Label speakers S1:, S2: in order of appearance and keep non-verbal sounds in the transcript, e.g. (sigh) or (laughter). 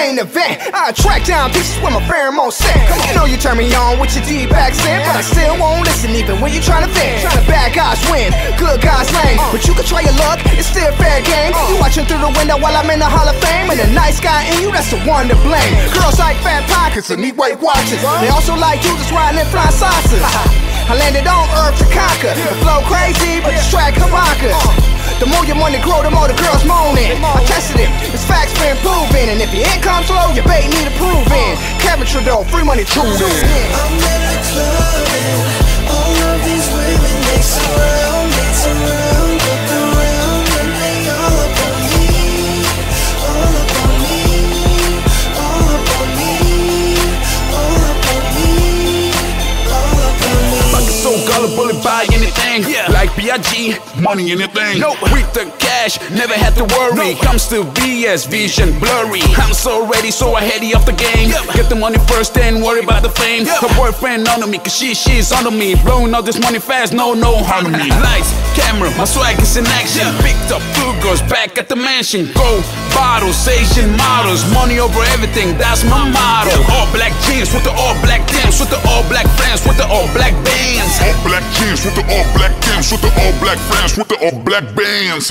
S1: event. I track down pieces with my pheromone set. You know you turn me on with your deep accent, but I still won't listen even when you tryna vent. to bad guys win, good guys lame. Uh. But you can try your luck, it's still a fair game. Uh. You watching through the window while I'm in the Hall of Fame, and the nice guy in you, that's the one to blame. Girls like fat pockets and neat weight watches. They also like you just riding in flying saucers. (laughs) I landed on Earth to conquer. The flow crazy, but this track bonkers. The more your money grow, the more the girls moaning. I tested it, it's facts been proven. And if your income's low, your bait need approving. Kevin Trudeau, free money tuning.
S2: I'm in a club
S3: Like B.I.G. Money anything. No. With the cash, never had to worry. Comes to BS, vision blurry. I'm so ready, so ahead of the game. Get the money first, then worry about the fame. Her boyfriend on me, cause she, she's on me. Blowing all this money fast, no, no harm to me. (laughs) Lights, camera, my swag is in action. Picked up two girls back at the mansion. Gold bottles, Asian models. Money over everything, that's my motto. All black jeans with the all black Timbs, with the all black friends, with the all black bands.
S4: All black jeans with the all black Timbs with the all black fans with the all black bands.